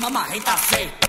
mamar, rei tá feio.